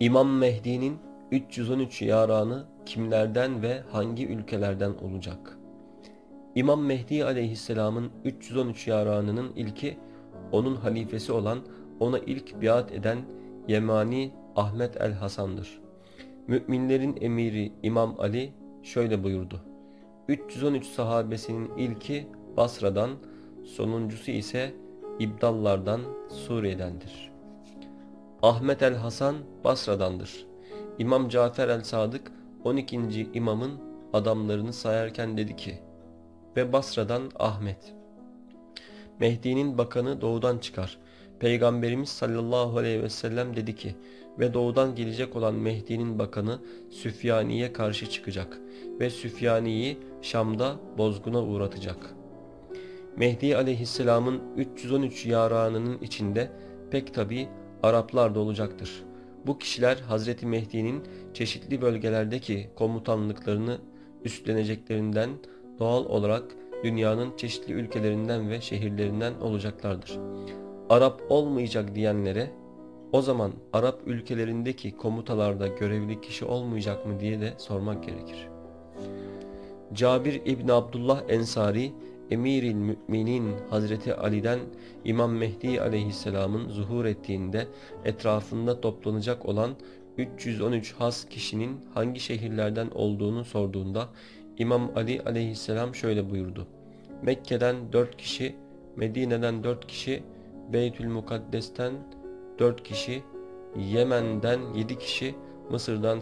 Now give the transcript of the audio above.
İmam Mehdi'nin 313 yaranı kimlerden ve hangi ülkelerden olacak? İmam Mehdi aleyhisselamın 313 yaranının ilki onun halifesi olan ona ilk biat eden Yemani Ahmet el Hasan'dır. Müminlerin emiri İmam Ali şöyle buyurdu. 313 sahabesinin ilki Basra'dan, sonuncusu ise İbdallardan, Suriye'dendir. Ahmet el Hasan Basra'dandır. İmam Cafer el Sadık 12. imamın adamlarını sayarken dedi ki ve Basra'dan Ahmet. Mehdi'nin bakanı doğudan çıkar. Peygamberimiz sallallahu aleyhi ve sellem dedi ki ve doğudan gelecek olan Mehdi'nin bakanı Süfyani'ye karşı çıkacak ve Süfyani'yi Şam'da bozguna uğratacak. Mehdi aleyhisselamın 313 yaranının içinde pek tabi Araplar da olacaktır. Bu kişiler Hazreti Mehdi'nin çeşitli bölgelerdeki komutanlıklarını üstleneceklerinden doğal olarak dünyanın çeşitli ülkelerinden ve şehirlerinden olacaklardır. Arap olmayacak diyenlere o zaman Arap ülkelerindeki komutalarda görevli kişi olmayacak mı diye de sormak gerekir. Cabir İbni Abdullah Ensari Emiril Müminin Hazreti Ali'den İmam Mehdi aleyhisselamın zuhur ettiğinde etrafında toplanacak olan 313 has kişinin hangi şehirlerden olduğunu sorduğunda İmam Ali aleyhisselam şöyle buyurdu. Mekke'den 4 kişi, Medine'den 4 kişi, Beytül Mukaddes'ten 4 kişi, Yemen'den 7 kişi, Mısır'dan